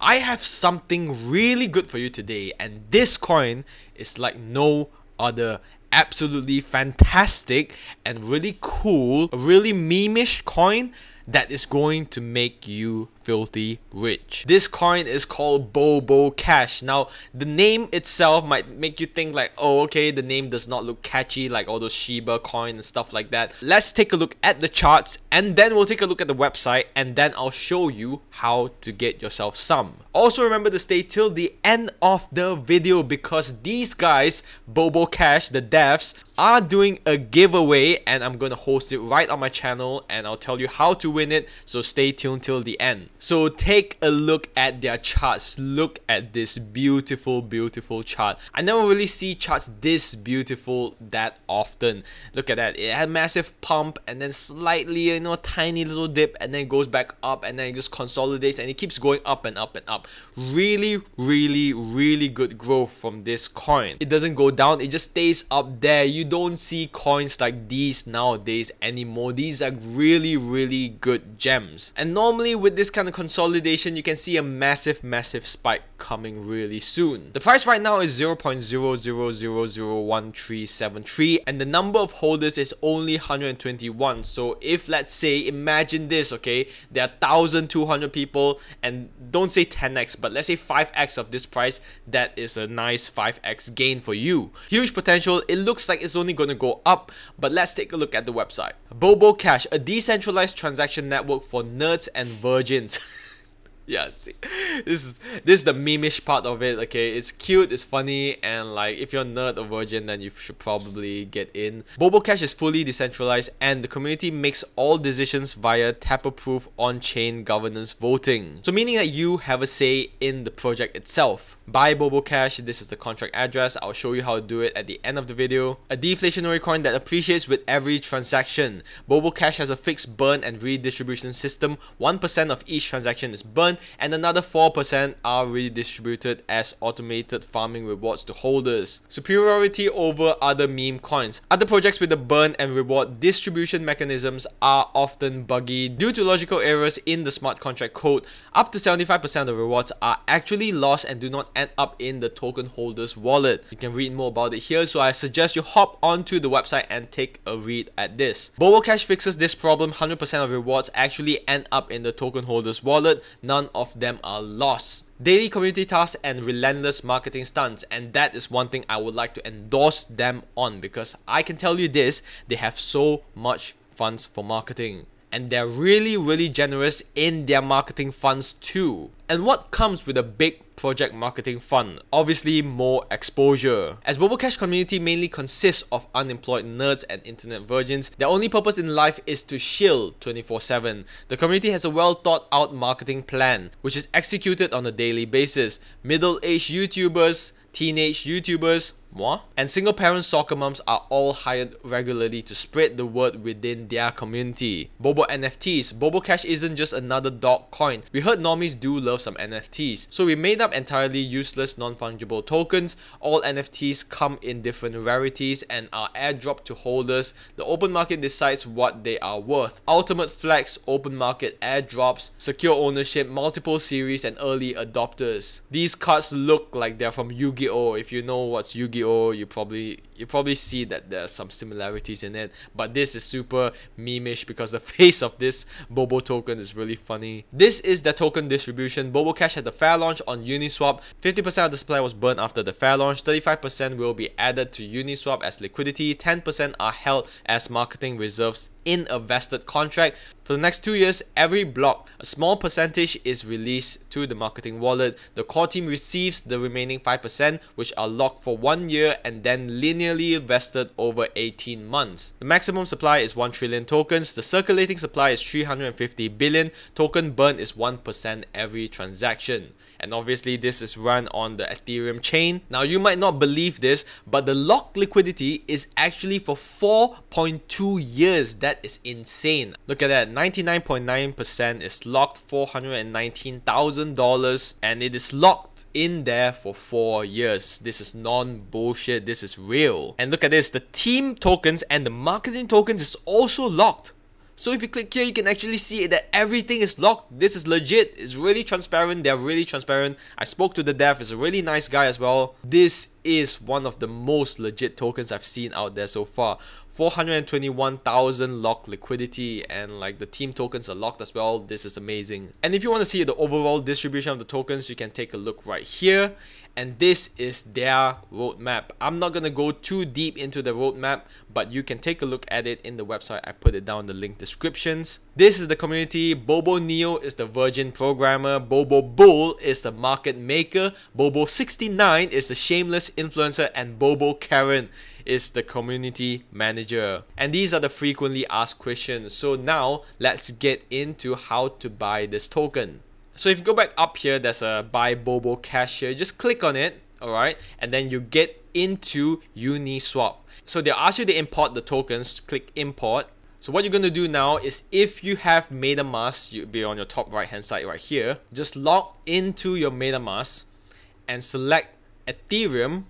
I have something really good for you today, and this coin is like no other. Absolutely fantastic and really cool, really memeish coin that is going to make you filthy rich. This coin is called Bobo Cash. Now, the name itself might make you think like, oh, okay, the name does not look catchy like all those Shiba coin and stuff like that. Let's take a look at the charts and then we'll take a look at the website and then I'll show you how to get yourself some. Also remember to stay till the end of the video because these guys, Bobo Cash, the devs, are doing a giveaway and I'm to host it right on my channel and I'll tell you how to win it so stay tuned till the end. So take a look at their charts. Look at this beautiful, beautiful chart. I never really see charts this beautiful that often. Look at that. It had massive pump and then slightly, you know, tiny little dip and then goes back up and then it just consolidates and it keeps going up and up and up. Really, really, really good growth from this coin. It doesn't go down. It just stays up there. You don't see coins like these nowadays anymore. These are really, really good gems. And normally with this kind consolidation, you can see a massive, massive spike coming really soon. The price right now is 0.00001373 and the number of holders is only 121. So if let's say, imagine this, okay, there are 1,200 people and don't say 10x, but let's say 5x of this price, that is a nice 5x gain for you. Huge potential, it looks like it's only going to go up, but let's take a look at the website. Bobo Cash, a decentralized transaction network for nerds and virgins. yeah, see, this is this is the memeish part of it. Okay, it's cute, it's funny, and like if you're a nerd or virgin, then you should probably get in. Bobo Cash is fully decentralized, and the community makes all decisions via tamper-proof on-chain governance voting. So meaning that you have a say in the project itself. Buy Bobo Cash, this is the contract address. I'll show you how to do it at the end of the video. A deflationary coin that appreciates with every transaction. Bobo Cash has a fixed burn and redistribution system. 1% of each transaction is burned and another 4% are redistributed as automated farming rewards to holders. Superiority over other meme coins. Other projects with the burn and reward distribution mechanisms are often buggy due to logical errors in the smart contract code. Up to 75% of rewards are actually lost and do not end up in the token holder's wallet. You can read more about it here, so I suggest you hop onto the website and take a read at this. Bobo Cash fixes this problem, 100% of rewards actually end up in the token holder's wallet, none of them are lost. Daily community tasks and relentless marketing stunts, and that is one thing I would like to endorse them on because I can tell you this, they have so much funds for marketing and they're really really generous in their marketing funds too. And what comes with a big project marketing fund? Obviously more exposure. As Bobo Cash community mainly consists of unemployed nerds and internet virgins, their only purpose in life is to shill 24-7. The community has a well thought out marketing plan, which is executed on a daily basis. Middle-aged YouTubers, teenage YouTubers, moi, and single parent soccer moms are all hired regularly to spread the word within their community. Bobo NFTs. Bobo Cash isn't just another dog coin. We heard normies do love some NFTs. So we made up entirely useless non-fungible tokens. All NFTs come in different rarities and are airdropped to holders. The open market decides what they are worth. Ultimate Flex, open market airdrops, secure ownership, multiple series and early adopters. These cards look like they're from Yu-Gi-Oh! If you know what's Yu-Gi-Oh! Yu-Gi-Oh, you probably you probably see that there are some similarities in it, but this is super memeish because the face of this Bobo token is really funny. This is the token distribution. Bobo Cash had the fair launch on Uniswap. 50% of the supply was burned after the fair launch. 35% will be added to Uniswap as liquidity. 10% are held as marketing reserves in a vested contract. For the next two years, every block, a small percentage is released to the marketing wallet. The core team receives the remaining 5%, which are locked for one year and then linearly vested over 18 months. The maximum supply is 1 trillion tokens. The circulating supply is 350 billion. Token burn is 1% every transaction and obviously this is run on the Ethereum chain. Now you might not believe this, but the locked liquidity is actually for 4.2 years. That is insane. Look at that, 99.9% is locked, $419,000 and it is locked in there for 4 years. This is non-bullshit, this is real. And look at this, the team tokens and the marketing tokens is also locked. So if you click here, you can actually see that everything is locked. This is legit. It's really transparent. They're really transparent. I spoke to the dev. He's a really nice guy as well. This is one of the most legit tokens I've seen out there so far. 421,000 locked liquidity and like the team tokens are locked as well. This is amazing. And if you want to see the overall distribution of the tokens, you can take a look right here. And this is their roadmap. I'm not to go too deep into the roadmap, but you can take a look at it in the website. I put it down in the link descriptions. This is the community. Bobo Neo is the virgin programmer. Bobo Bull is the market maker. Bobo 69 is the shameless influencer. And Bobo Karen is the community manager. And these are the frequently asked questions. So now let's get into how to buy this token. So if you go back up here, there's a buy Bobo Cash here. Just click on it, alright? And then you get into Uniswap. So they'll ask you to import the tokens. Click import. So what you're going to do now is if you have MetaMask, you'll be on your top right hand side right here. Just log into your MetaMask and select Ethereum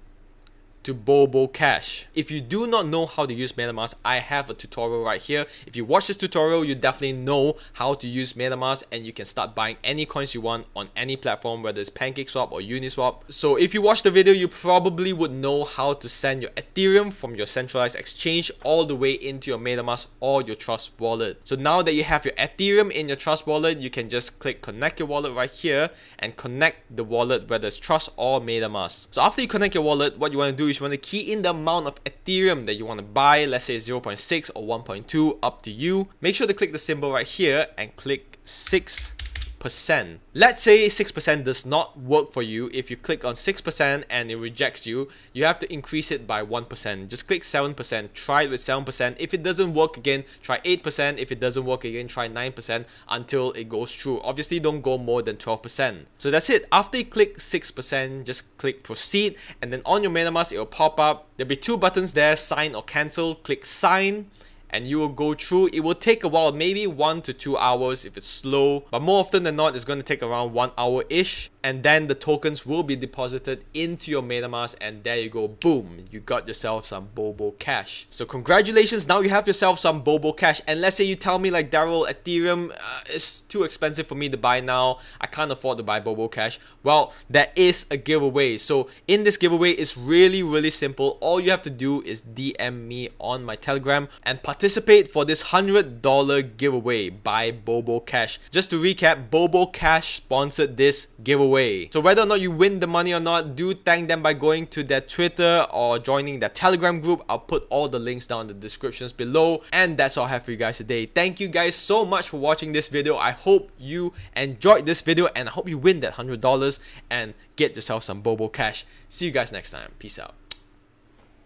to Bobo Cash. If you do not know how to use MetaMask, I have a tutorial right here. If you watch this tutorial, you definitely know how to use MetaMask and you can start buying any coins you want on any platform, whether it's PancakeSwap or Uniswap. So if you watch the video, you probably would know how to send your Ethereum from your centralized exchange all the way into your MetaMask or your Trust wallet. So now that you have your Ethereum in your Trust wallet, you can just click connect your wallet right here and connect the wallet whether it's Trust or MetaMask. So after you connect your wallet, what you want to do is you want to key in the amount of Ethereum that you want to buy, let's say 0.6 or 1.2, up to you. Make sure to click the symbol right here and click 6 percent Let's say 6% does not work for you. If you click on 6% and it rejects you, you have to increase it by 1%. Just click 7%, try it with 7%. If it doesn't work again, try 8%. If it doesn't work again, try 9% until it goes through. Obviously, don't go more than 12%. So that's it. After you click 6%, just click proceed and then on your MetaMask, it will pop up. There'll be two buttons there, sign or cancel. Click sign and you will go through it will take a while maybe one to two hours if it's slow but more often than not it's going to take around one hour ish and then the tokens will be deposited into your MetaMask and there you go boom you got yourself some Bobo cash. So congratulations now you have yourself some Bobo cash. And let's say you tell me like Darryl Ethereum uh, is too expensive for me to buy now. I can't afford to buy Bobo cash. Well there is a giveaway. So in this giveaway it's really really simple. All you have to do is DM me on my telegram and participate for this $100 giveaway. By Bobo Cash. Just to recap, Bobo Cash sponsored this So whether or not you win the money or not, do thank them by going to their Twitter or joining their Telegram group. I'll put all the links down in the descriptions below. And that's all I have for you guys today. Thank you guys so much for watching this video. I hope you enjoyed this video and I hope you win that $100 and get yourself some Bobo Cash. See you guys next time. Peace out.